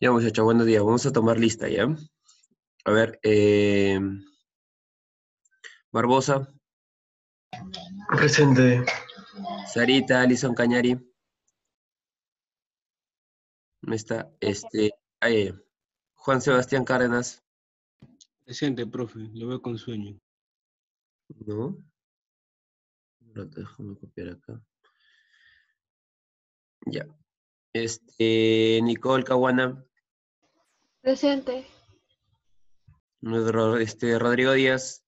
Ya, muchachos, buenos días. Vamos a tomar lista, ¿ya? A ver, eh, Barbosa, Presente. Sarita, Alison Cañari. ¿Dónde está? Este, ahí, Juan Sebastián Cárdenas, Presente, profe, lo veo con sueño. ¿no? Déjame copiar acá. Ya. Este, Nicole Caguana, Presente. nuestro, este, Rodrigo Díaz.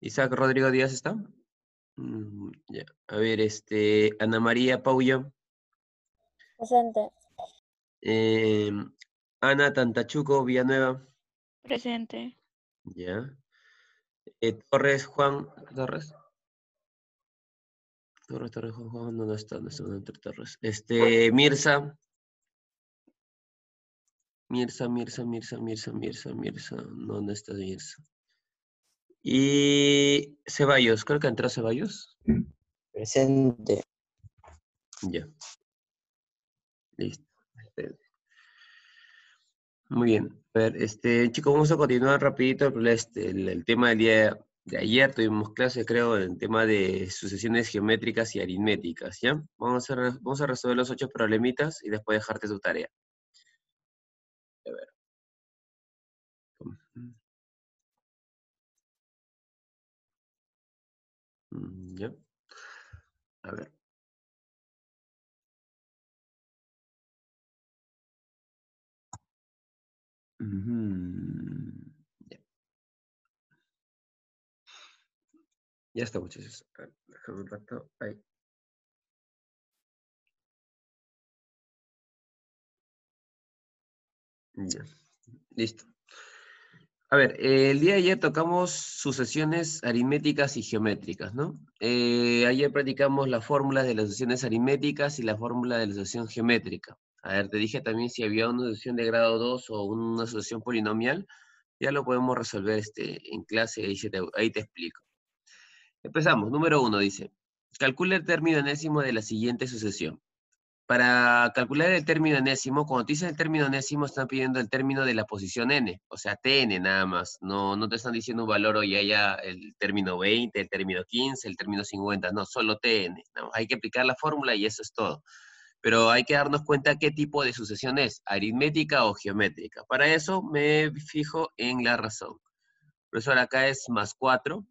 Isaac Rodrigo Díaz está. Mm, ya. A ver, este, Ana María Paullo. Presente. Eh, Ana Tantachuco Villanueva, Presente. ya. Eh, Torres Juan Torres. Torres, Torres, Juan, Juan, no, no está, no está no entre Torres. Este, Mirza. Mirza, Mirza, Mirza, Mirza, Mirza, Mirza. No, no está Mirza. Y Ceballos, creo que entró Ceballos. Presente. Ya. Listo. Este, Muy bien. A ver, este, chicos, vamos a continuar rapidito el, este, el, el tema del día de ayer. Tuvimos clase, creo, en el tema de sucesiones geométricas y aritméticas, ¿ya? Vamos a, vamos a resolver los ocho problemitas y después dejarte tu tarea. A ver. Ujú. Ya. Ya está, muchachos. Déjame un rato. Ahí. Ya. Listo. A ver, eh, el día de ayer tocamos sucesiones aritméticas y geométricas, ¿no? Eh, ayer practicamos las fórmulas de las sucesiones aritméticas y la fórmula de la sucesión geométrica. A ver, te dije también si había una sucesión de grado 2 o una sucesión polinomial, ya lo podemos resolver este, en clase, ahí, te, ahí te explico. Empezamos, número uno dice, calcula el término enésimo de la siguiente sucesión. Para calcular el término enésimo, cuando te dicen el término enésimo, están pidiendo el término de la posición n, o sea, tn nada más. No, no te están diciendo un valor ya haya el término 20, el término 15, el término 50, no, solo tn. Hay que aplicar la fórmula y eso es todo. Pero hay que darnos cuenta qué tipo de sucesión es, aritmética o geométrica. Para eso me fijo en la razón. Profesor, acá es más 4,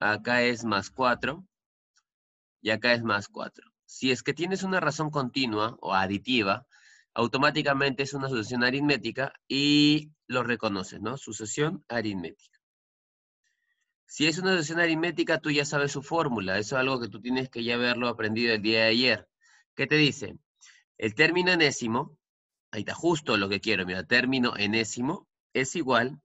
acá es más 4 y acá es más 4. Si es que tienes una razón continua o aditiva, automáticamente es una sucesión aritmética y lo reconoces, ¿no? Sucesión aritmética. Si es una sucesión aritmética, tú ya sabes su fórmula. Eso es algo que tú tienes que ya haberlo aprendido el día de ayer. ¿Qué te dice? El término enésimo, ahí está justo lo que quiero, mira, término enésimo es igual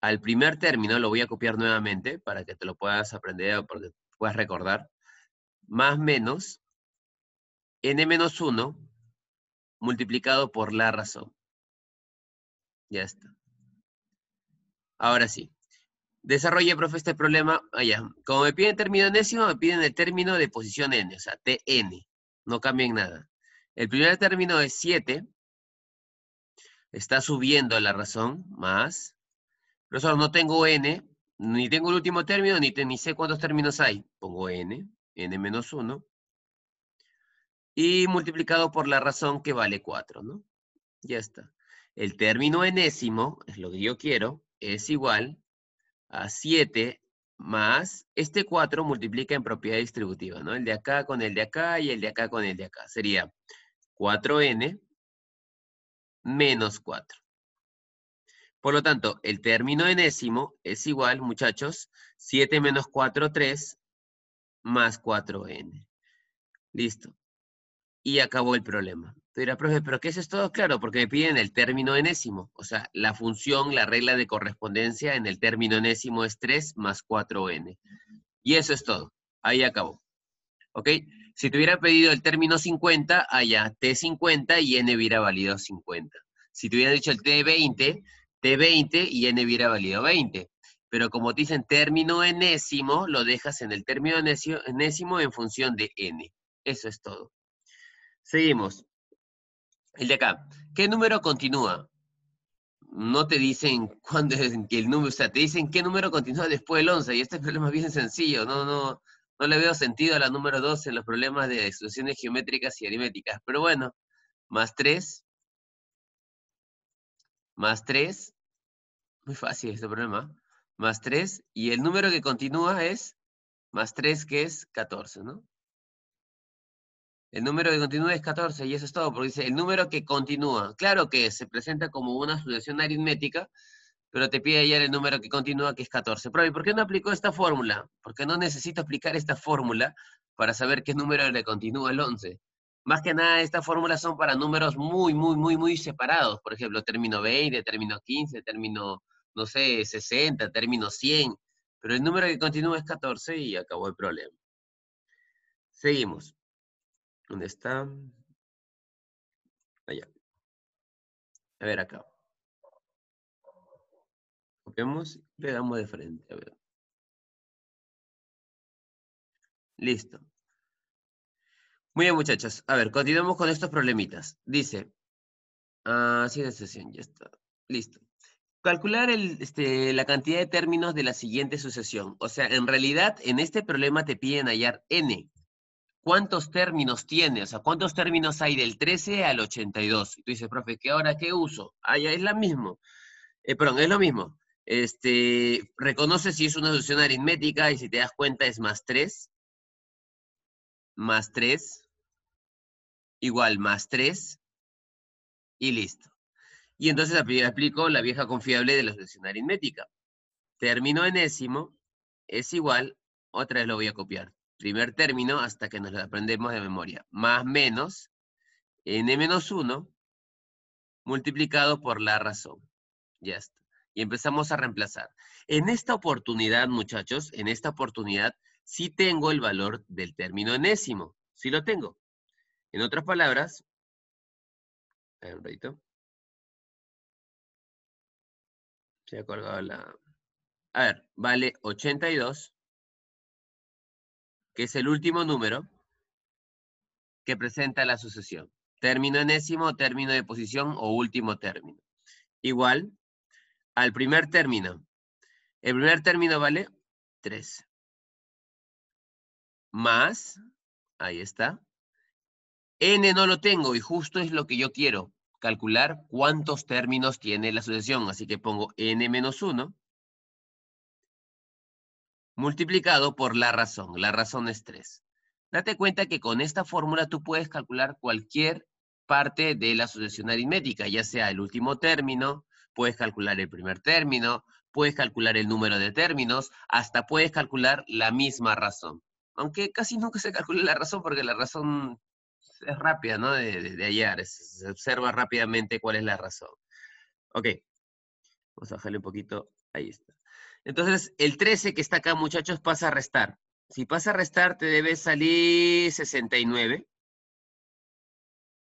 al primer término, lo voy a copiar nuevamente para que te lo puedas aprender o porque puedas recordar, más menos n menos 1 multiplicado por la razón. Ya está. Ahora sí. Desarrolle, profe, este problema. Allá. Como me piden término enésimo, me piden el término de posición n, o sea, tn. No cambien nada. El primer término es 7. Está subiendo la razón, más. Profesor, no tengo n, ni tengo el último término, ni, ni sé cuántos términos hay. Pongo n, n menos 1 y multiplicado por la razón que vale 4, ¿no? Ya está. El término enésimo, es lo que yo quiero, es igual a 7 más este 4 multiplica en propiedad distributiva, ¿no? El de acá con el de acá y el de acá con el de acá. Sería 4n menos 4. Por lo tanto, el término enésimo es igual, muchachos, 7 menos 4, 3, más 4n. Listo y acabó el problema. Tú dirás, profe, ¿pero qué es esto? Claro, porque me piden el término enésimo. O sea, la función, la regla de correspondencia en el término enésimo es 3 más 4n. Y eso es todo. Ahí acabó. ¿Ok? Si te hubiera pedido el término 50, allá t50 y n hubiera valido 50. Si te hubiera dicho el t20, t20 y n hubiera valido 20. Pero como te dicen término enésimo, lo dejas en el término enésimo, enésimo en función de n. Eso es todo. Seguimos. El de acá. ¿Qué número continúa? No te dicen cuándo es el número, o sea, te dicen qué número continúa después del 11. Y este problema es bien sencillo. No, no, no le veo sentido a la número 2 en los problemas de expresiones geométricas y aritméticas. Pero bueno, más 3. Más 3. Muy fácil este problema. Más 3. Y el número que continúa es más 3, que es 14, ¿no? El número que continúa es 14 y eso es todo, porque dice el número que continúa. Claro que se presenta como una sucesión aritmética, pero te pide ya el número que continúa, que es 14. Pero, ¿y por qué no aplicó esta fórmula? Porque no necesito aplicar esta fórmula para saber qué número le continúa el 11. Más que nada, estas fórmulas son para números muy, muy, muy, muy separados. Por ejemplo, término 20, término 15, término, no sé, 60, término 100. Pero el número que continúa es 14 y acabó el problema. Seguimos. ¿Dónde está? Allá. A ver acá. Copiamos, pegamos de frente. A ver. Listo. Muy bien, muchachos. A ver, continuamos con estos problemitas. Dice, ah, sí, de sesión, ya está. Listo. Calcular el, este, la cantidad de términos de la siguiente sucesión. O sea, en realidad, en este problema te piden hallar n. ¿Cuántos términos tiene? O sea, ¿cuántos términos hay del 13 al 82? Y tú dices, profe, ¿qué ahora qué uso? Ah, ya es la mismo. Eh, perdón, es lo mismo. Este, reconoce si es una sucesión aritmética y si te das cuenta es más 3. Más 3 igual más 3 y listo. Y entonces aplico la vieja confiable de la sucesión aritmética. Término enésimo es igual, otra vez lo voy a copiar, primer término hasta que nos lo aprendemos de memoria, más menos n menos 1 multiplicado por la razón. Ya está. Y empezamos a reemplazar. En esta oportunidad, muchachos, en esta oportunidad, sí tengo el valor del término enésimo. Sí lo tengo. En otras palabras, a ver, un ratito. Se ha colgado la... A ver, vale 82, que es el último número que presenta la sucesión. Término enésimo, término de posición o último término. Igual al primer término. El primer término vale 3. Más, ahí está, n no lo tengo y justo es lo que yo quiero, calcular cuántos términos tiene la sucesión. Así que pongo n menos 1 multiplicado por la razón. La razón es 3. Date cuenta que con esta fórmula tú puedes calcular cualquier parte de la sucesión aritmética, ya sea el último término, puedes calcular el primer término, puedes calcular el número de términos, hasta puedes calcular la misma razón. Aunque casi nunca se calcula la razón porque la razón es rápida, ¿no? De, hallar, se observa rápidamente cuál es la razón. Ok, vamos a bajarle un poquito, ahí está. Entonces, el 13 que está acá, muchachos, pasa a restar. Si pasa a restar, te debe salir 69.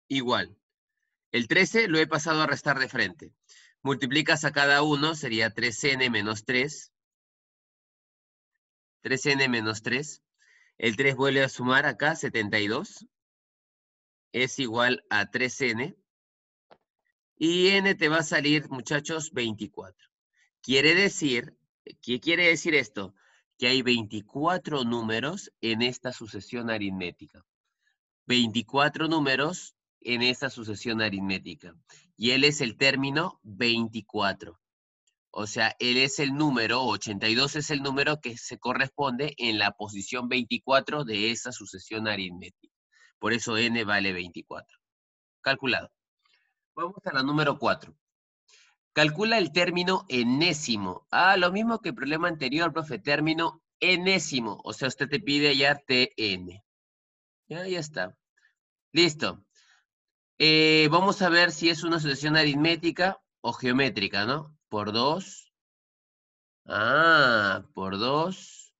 Igual. El 13 lo he pasado a restar de frente. Multiplicas a cada uno, sería 3n menos 3. 3n menos 3. El 3 vuelve a sumar acá, 72 es igual a 3n. Y n te va a salir, muchachos, 24. Quiere decir, ¿qué quiere decir esto? Que hay 24 números en esta sucesión aritmética. 24 números en esta sucesión aritmética. Y él es el término 24. O sea, él es el número, 82 es el número que se corresponde en la posición 24 de esa sucesión aritmética. Por eso n vale 24. Calculado. Vamos a la número 4. Calcula el término enésimo. Ah, lo mismo que el problema anterior, profe, término enésimo. O sea, usted te pide hallar Tn. Ya, ya está. Listo. Eh, vamos a ver si es una sucesión aritmética o geométrica, ¿no? Por 2. Ah, por 2.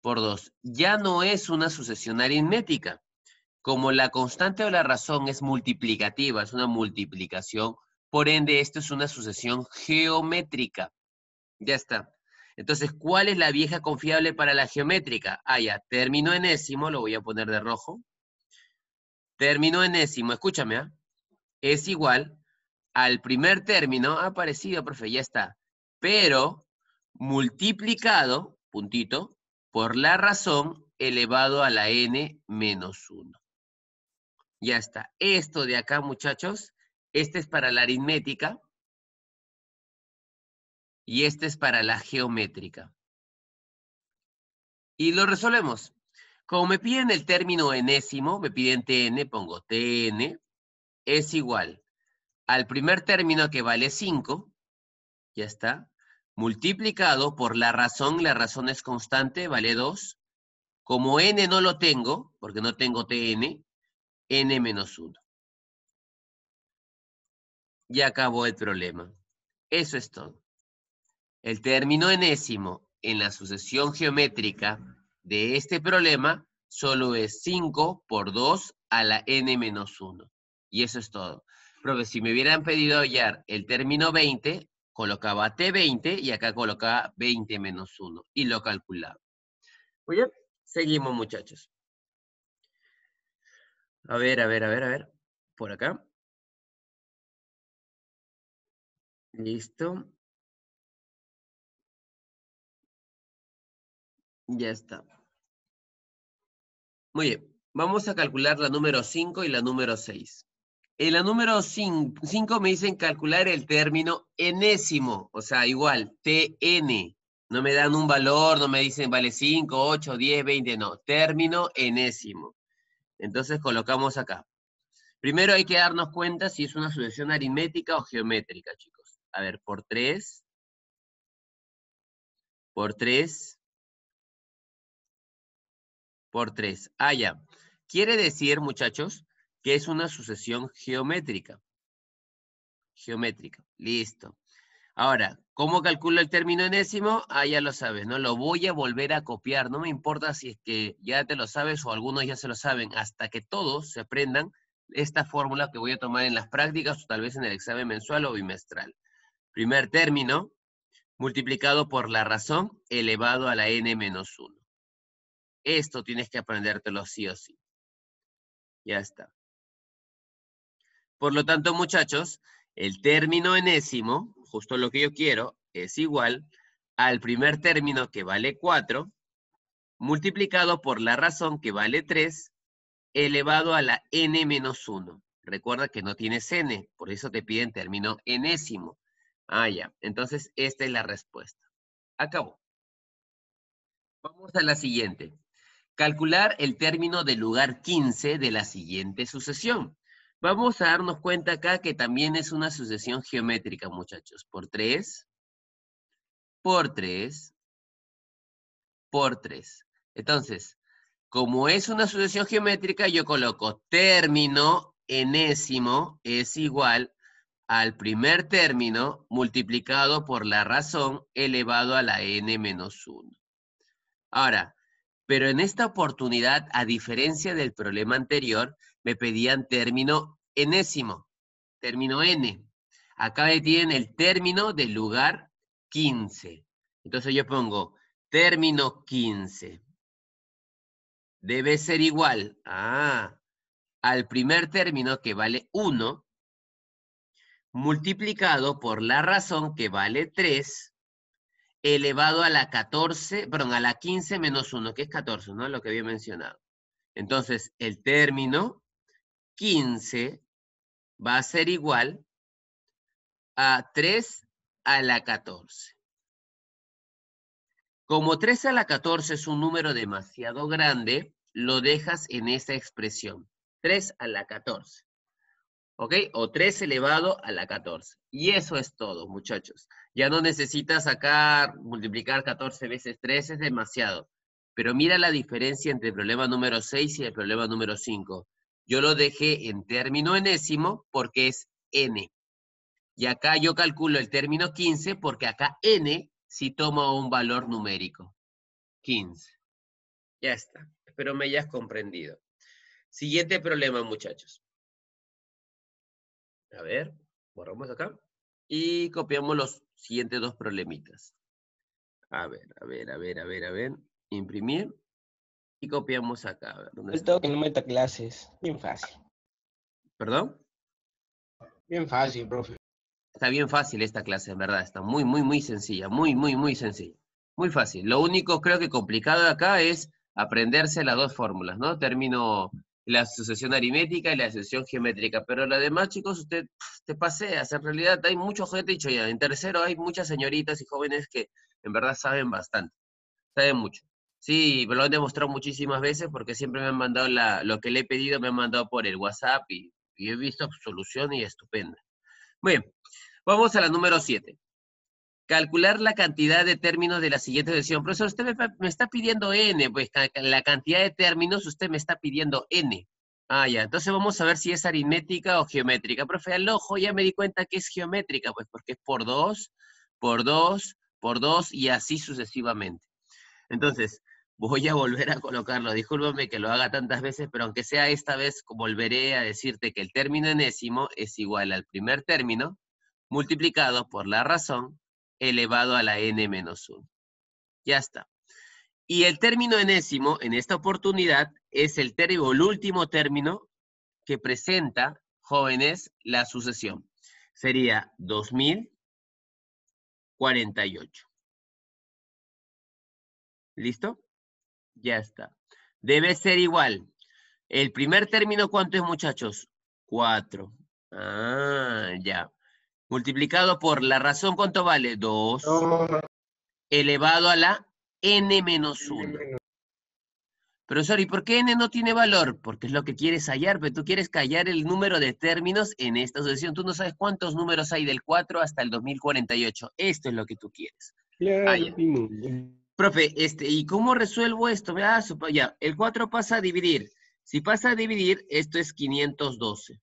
Por 2. Ya no es una sucesión aritmética. Como la constante o la razón es multiplicativa, es una multiplicación, por ende esto es una sucesión geométrica. Ya está. Entonces, ¿cuál es la vieja confiable para la geométrica? Ah, ya, término enésimo, lo voy a poner de rojo. Término enésimo, escúchame, ¿ah? es igual al primer término, ha aparecido, profe, ya está, pero multiplicado, puntito, por la razón elevado a la n menos 1. Ya está. Esto de acá, muchachos, este es para la aritmética y este es para la geométrica. Y lo resolvemos. Como me piden el término enésimo, me piden tn, pongo tn, es igual al primer término que vale 5, ya está, multiplicado por la razón, la razón es constante, vale 2. Como n no lo tengo, porque no tengo tn, n menos 1. Ya acabó el problema. Eso es todo. El término enésimo en la sucesión geométrica de este problema solo es 5 por 2 a la n menos 1. Y eso es todo. Profe, si me hubieran pedido hallar el término 20, colocaba T20 y acá colocaba 20 menos 1 y lo calculaba. Muy bien, seguimos muchachos. A ver, a ver, a ver, a ver. Por acá. Listo. Ya está. Muy bien. Vamos a calcular la número 5 y la número 6. En la número 5 me dicen calcular el término enésimo, o sea, igual, TN. No me dan un valor, no me dicen vale 5, 8, 10, 20, no. Término enésimo. Entonces colocamos acá. Primero hay que darnos cuenta si es una sucesión aritmética o geométrica, chicos. A ver, por 3. Por 3. Por 3. Ah, ya. Quiere decir, muchachos, que es una sucesión geométrica. Geométrica. Listo. Ahora, ¿cómo calculo el término enésimo? Ah, ya lo sabes, ¿no? Lo voy a volver a copiar. No me importa si es que ya te lo sabes o algunos ya se lo saben, hasta que todos se aprendan esta fórmula que voy a tomar en las prácticas o tal vez en el examen mensual o bimestral. Primer término, multiplicado por la razón elevado a la n menos 1. Esto tienes que aprendértelo sí o sí. Ya está. Por lo tanto, muchachos, el término enésimo, justo lo que yo quiero, es igual al primer término que vale 4, multiplicado por la razón que vale 3, elevado a la n menos 1. Recuerda que no tienes n, por eso te piden término enésimo. Ah, ya. Entonces, esta es la respuesta. Acabó. Vamos a la siguiente. Calcular el término del lugar 15 de la siguiente sucesión. Vamos a darnos cuenta acá que también es una sucesión geométrica, muchachos. Por 3, por 3, por 3. Entonces, como es una sucesión geométrica, yo coloco término enésimo es igual al primer término multiplicado por la razón elevado a la n menos 1. Ahora, pero en esta oportunidad, a diferencia del problema anterior, me pedían término enésimo, término n. Acá me tienen el término del lugar 15. Entonces yo pongo término 15. Debe ser igual ah, al primer término que vale 1, multiplicado por la razón que vale 3, elevado a la 14, perdón, a la 15 menos 1, que es 14, ¿no? Lo que había mencionado. Entonces, el término 15 va a ser igual a 3 a la 14. Como 3 a la 14 es un número demasiado grande, lo dejas en esa expresión. 3 a la 14. ¿Ok? O 3 elevado a la 14. Y eso es todo, muchachos. Ya no necesitas sacar, multiplicar 14 veces 3, es demasiado. Pero mira la diferencia entre el problema número 6 y el problema número 5. Yo lo dejé en término enésimo porque es n. Y acá yo calculo el término 15 porque acá n si toma un valor numérico. 15. Ya está. Espero me hayas comprendido. Siguiente problema, muchachos. A ver, borramos acá. Y copiamos los siguientes dos problemitas. A ver, a ver, a ver, a ver, a ver. Imprimir. Y copiamos acá. A ver, ¿dónde El está? que no meta clases. Bien fácil. ¿Perdón? Bien fácil, profe. Está bien fácil esta clase, en verdad. Está muy, muy, muy sencilla. Muy, muy, muy sencilla. Muy fácil. Lo único creo que complicado acá es aprenderse las dos fórmulas, ¿no? Término la sucesión aritmética y la sucesión geométrica. Pero lo demás, chicos, usted te paseas. En realidad hay mucho gente, dicho ya, en tercero hay muchas señoritas y jóvenes que en verdad saben bastante. Saben mucho. Sí, me lo han demostrado muchísimas veces porque siempre me han mandado la, lo que le he pedido, me han mandado por el WhatsApp y, y he visto solución y estupenda. Muy bien, vamos a la número 7. Calcular la cantidad de términos de la siguiente sección. Profesor, usted me, me está pidiendo n, pues la cantidad de términos usted me está pidiendo n. Ah, ya, entonces vamos a ver si es aritmética o geométrica. Profe, al ojo ya me di cuenta que es geométrica, pues porque es por 2, por 2, por 2 y así sucesivamente. Entonces, voy a volver a colocarlo. Discúlpame que lo haga tantas veces, pero aunque sea esta vez, volveré a decirte que el término enésimo es igual al primer término multiplicado por la razón elevado a la n menos 1. Ya está. Y el término enésimo, en esta oportunidad, es el término, el último término que presenta, jóvenes, la sucesión. Sería 2048. ¿Listo? Ya está. Debe ser igual. El primer término, ¿cuánto es, muchachos? 4. Ah, ya. Multiplicado por la razón, ¿cuánto vale? 2. Elevado a la n menos 1. Profesor, ¿y por qué n no tiene valor? Porque es lo que quieres hallar, pero tú quieres hallar el número de términos en esta sucesión. Tú no sabes cuántos números hay del 4 hasta el 2048. Esto es lo que tú quieres. Claro. Profe, este, ¿y cómo resuelvo esto? Ah, ya, el 4 pasa a dividir. Si pasa a dividir, esto es 512.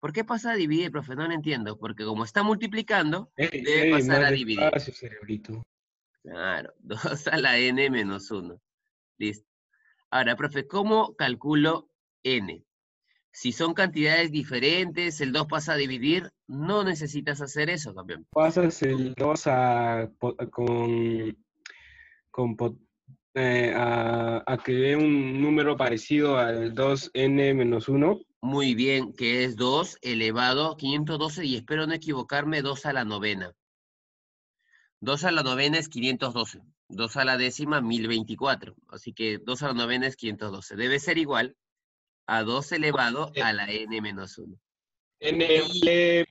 ¿Por qué pasa a dividir, profe? No lo entiendo. Porque como está multiplicando, Ey, debe ey, pasar a dividir. cerebrito. Claro, 2 a la n menos 1. Listo. Ahora, profe, ¿cómo calculo n? Si son cantidades diferentes, el 2 pasa a dividir, no necesitas hacer eso, campeón. Pasas el 2 a, con, con eh, a, a que dé un número parecido al 2n menos 1. Muy bien, que es 2 elevado a 512 y espero no equivocarme, 2 a la novena. 2 a la novena es 512. 2 a la décima, 1024. Así que 2 a la novena es 512. Debe ser igual a 2 elevado a la n menos 1. n vale,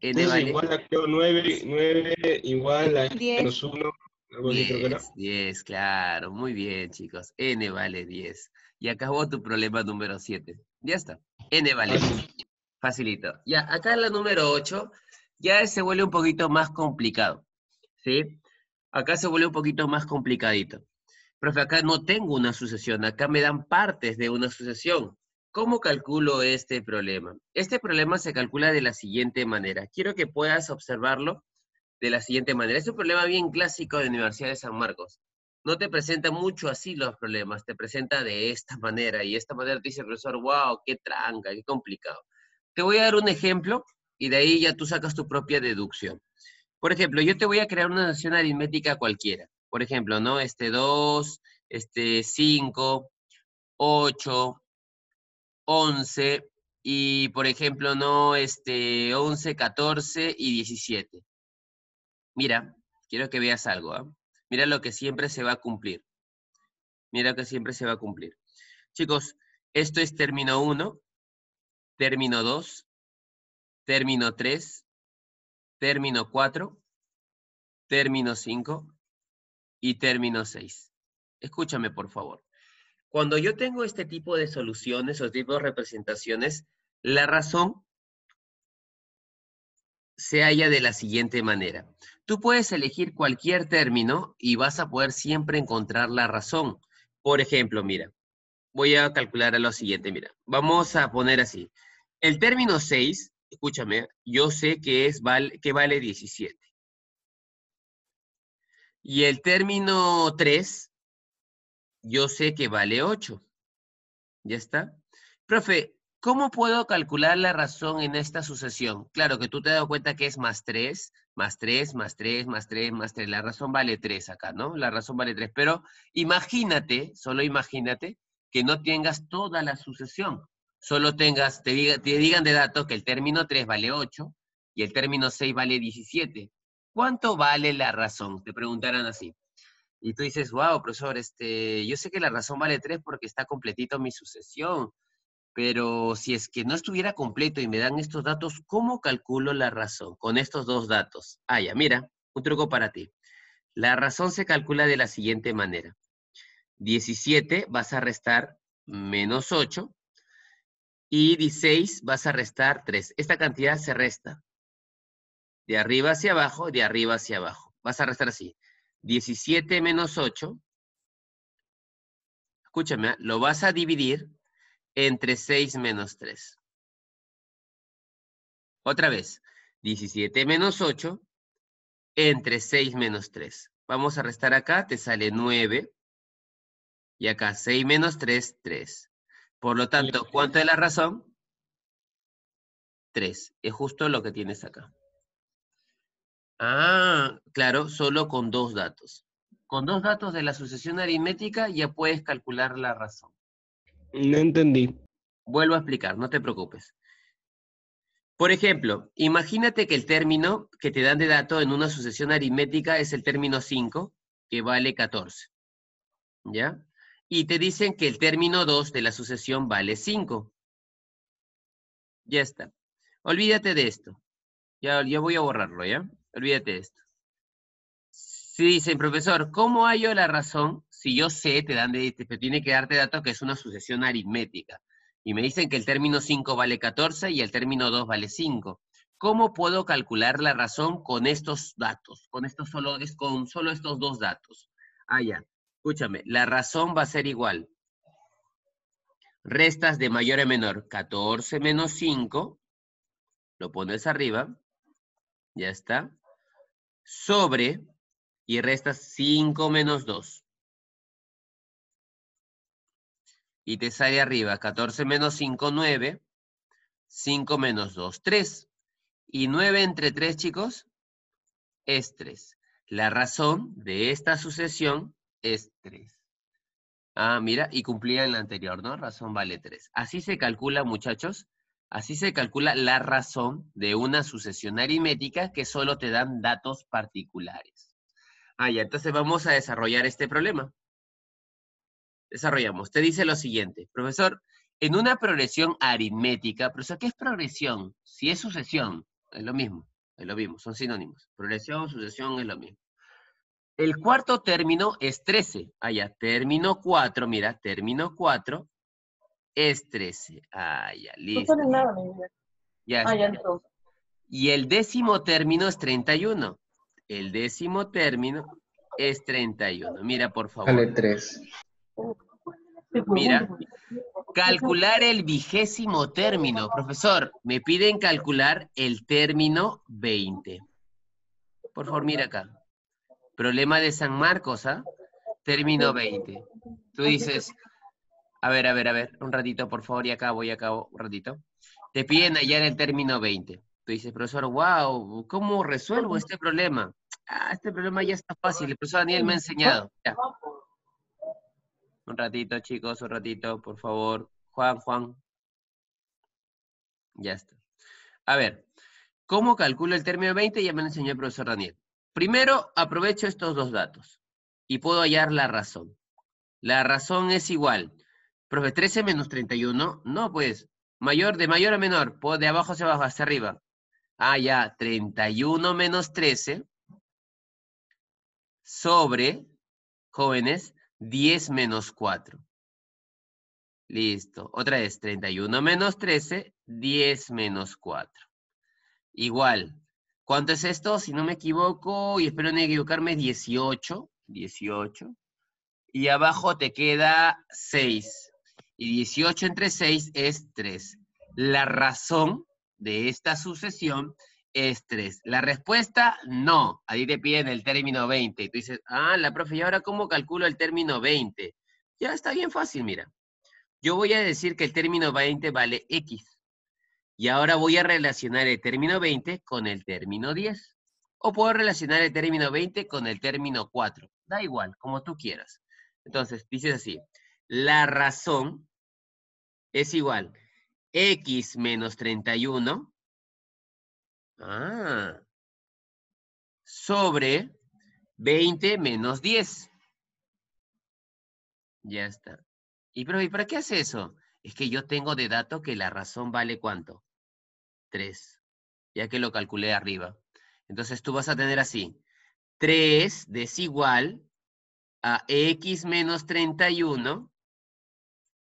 n vale igual a creo 9, 9 igual a Diez. menos 1. Algo así creo que era. 10, 10, claro. Muy bien, chicos. n vale 10. Y acabó tu problema número 7. Ya está. n vale 10. Facilito. Ya, acá en la número 8 ya se vuelve un poquito más complicado. ¿Sí? Acá se vuelve un poquito más complicadito. Profe, acá no tengo una sucesión, acá me dan partes de una sucesión. ¿Cómo calculo este problema? Este problema se calcula de la siguiente manera. Quiero que puedas observarlo de la siguiente manera. Es un problema bien clásico de la Universidad de San Marcos. No te presenta mucho así los problemas, te presenta de esta manera. Y esta manera te dice el profesor, wow, qué tranca, qué complicado. Te voy a dar un ejemplo y de ahí ya tú sacas tu propia deducción. Por ejemplo, yo te voy a crear una noción aritmética cualquiera. Por ejemplo, ¿no? Este 2, este 5, 8, 11 y, por ejemplo, ¿no? Este 11, 14 y 17. Mira, quiero que veas algo, ¿ah? Mira lo que siempre se va a cumplir. Mira lo que siempre se va a cumplir. Chicos, esto es término 1, término 2, término 3, término 4, término 5 y término 6. Escúchame, por favor. Cuando yo tengo este tipo de soluciones o tipo de representaciones, la razón se halla de la siguiente manera. Tú puedes elegir cualquier término y vas a poder siempre encontrar la razón. Por ejemplo, mira, voy a calcular lo siguiente, mira, vamos a poner así. El término 6, escúchame, yo sé que, es, que vale 17. Y el término 3, yo sé que vale 8. ¿Ya está? Profe, ¿cómo puedo calcular la razón en esta sucesión? Claro que tú te has dado cuenta que es más 3, más 3, más 3, más 3, más 3. La razón vale 3 acá, ¿no? La razón vale 3. Pero imagínate, solo imagínate, que no tengas toda la sucesión. solo tengas, te, diga- te digan de dato que el término 3 vale 8 y el término 6 vale 17. ¿Cuánto vale la razón? Te preguntarán así. Y tú dices, wow, profesor, este, yo sé que la razón vale 3 porque está completito mi sucesión, pero si es que no estuviera completo y me dan estos datos, ¿cómo calculo la razón con estos dos datos? Ah, ya, mira, un truco para ti. La razón se calcula de la siguiente manera. 17 vas a restar menos 8 y 16 vas a restar 3. Esta cantidad se resta. De arriba hacia abajo, de arriba hacia abajo. Vas a restar así. 17 menos 8. Escúchame, ¿ah? lo vas a dividir entre 6 menos 3. Otra vez. 17 menos 8 entre 6 menos 3. Vamos a restar acá, te sale 9. Y acá 6 menos 3, 3. Por lo tanto, ¿cuánto es la razón? 3. Es justo lo que tienes acá. Ah, claro, solo con dos datos. Con dos datos de la sucesión aritmética ya puedes calcular la razón. No entendí. Vuelvo a explicar, no te preocupes. Por ejemplo, imagínate que el término que te dan de dato en una sucesión aritmética es el término 5, que vale 14. ¿Ya? Y te dicen que el término 2 de la sucesión vale 5. Ya está. Olvídate de esto. Ya, voy a borrarlo, ¿ya? Olvídate de esto. Si dicen, profesor, ¿cómo hallo la razón? Si yo sé, te dan de, te tiene que darte dato que es una sucesión aritmética. Y me dicen que el término 5 vale 14 y el término 2 vale 5. ¿Cómo puedo calcular la razón con estos datos? Con, estos solo, con solo estos dos datos. Ah, ya. Escúchame, la razón va a ser igual. Restas de mayor a menor. 14 menos 5. Lo pones arriba. Ya está. Sobre. Y restas 5 menos 2. Y te sale arriba 14 menos 5, 9. 5 menos 2, 3. Y 9 entre 3, chicos, es 3. La razón de esta sucesión es 3. Ah, mira, y cumplía en la anterior, ¿no? Razón vale 3. Así se calcula, muchachos. Así se calcula la razón de una sucesión aritmética que solo te dan datos particulares. Ah, ya, entonces vamos a desarrollar este problema. Desarrollamos. Te dice lo siguiente, profesor, en una progresión aritmética, profesor, ¿qué es progresión? Si es sucesión, es lo mismo, es lo mismo, son sinónimos. Progresión, sucesión, es lo mismo. El cuarto término es 13. Allá, término 4, mira, término 4 es 13. Ah, ya, listo. Ya Ah, ya entró. Y el décimo término es 31. El décimo término es 31. Mira, por favor. Vale 3. Mira, calcular el vigésimo término. Profesor, me piden calcular el término 20. Por favor, mira acá. Problema de San Marcos, ¿ah? Término 20. Tú dices, a ver, a ver, a ver, un ratito, por favor, y acabo, y acabo, un ratito. Te piden hallar el término 20. Tú dices, profesor, wow, ¿cómo resuelvo este problema? Ah, este problema ya está fácil, el profesor Daniel me ha enseñado. Ya. Un ratito, chicos, un ratito, por favor. Juan, Juan. Ya está. A ver, ¿cómo calculo el término 20? Ya me lo enseñó el profesor Daniel. Primero, aprovecho estos dos datos y puedo hallar la razón. La razón es igual. Profe, 13 menos 31, no, pues, mayor, de mayor a menor, de abajo hacia abajo, hasta arriba. Ah, ya, 31 menos 13 sobre, jóvenes, 10 menos 4. Listo. Otra vez, 31 menos 13, 10 menos 4. Igual. ¿Cuánto es esto? Si no me equivoco, y espero no equivocarme, 18. 18. Y abajo te queda 6. Y 18 entre 6 es 3. La razón de esta sucesión es 3. La respuesta, no. Ahí te piden el término 20. Y tú dices, ah, la profe, ¿y ahora cómo calculo el término 20? Ya está bien fácil, mira. Yo voy a decir que el término 20 vale X. Y ahora voy a relacionar el término 20 con el término 10. O puedo relacionar el término 20 con el término 4. Da igual, como tú quieras. Entonces, dices así. La razón es igual. x menos 31. Ah. Sobre 20 menos 10. Ya está. ¿Y, pero, ¿y para qué hace eso? Es que yo tengo de dato que la razón vale ¿cuánto? 3. Ya que lo calculé arriba. Entonces tú vas a tener así. 3 desigual a x menos 31.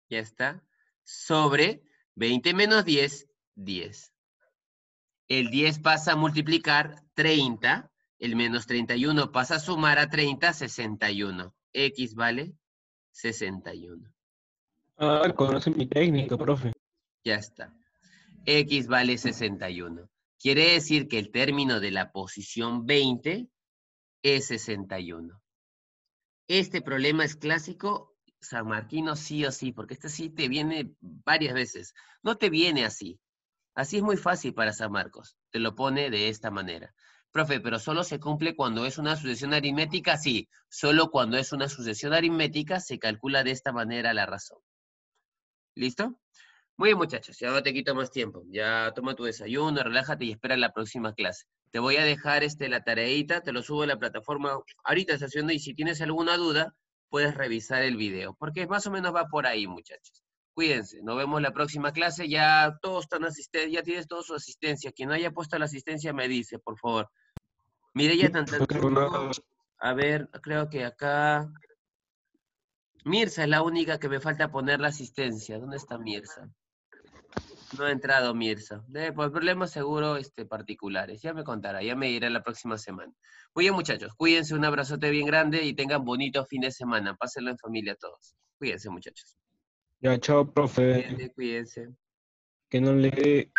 Ya está. Sobre 20 menos 10, 10. El 10 pasa a multiplicar 30. El menos 31 pasa a sumar a 30, 61. X vale 61. Ah, conoce mi técnica, profe. Ya está. X vale 61. Quiere decir que el término de la posición 20 es 61. Este problema es clásico sanmarquino sí o sí, porque este sí te viene varias veces. No te viene así. Así es muy fácil para San Marcos. Te lo pone de esta manera. Profe, pero solo se cumple cuando es una sucesión aritmética, sí. Solo cuando es una sucesión aritmética se calcula de esta manera la razón. ¿Listo? Muy bien, muchachos, ya no te quito más tiempo. Ya toma tu desayuno, relájate y espera la próxima clase. Te voy a dejar este, la tareita, te lo subo a la plataforma ahorita estación y si tienes alguna duda, puedes revisar el video, porque más o menos va por ahí, muchachos. Cuídense, nos vemos la próxima clase. Ya todos están asistentes, ya tienes toda su asistencia. Quien no haya puesto la asistencia me dice, por favor. Mire, ya tan, A ver, creo que acá. Mirza es la única que me falta poner la asistencia. ¿Dónde está Mirza? No ha entrado Mirza. Por problemas seguro este, particulares. Ya me contará, ya me dirá la próxima semana. Muy bien, muchachos. Cuídense, un abrazote bien grande y tengan bonito fin de semana. Pásenlo en familia todos. Cuídense, muchachos. Ya, chao, profe. Que no le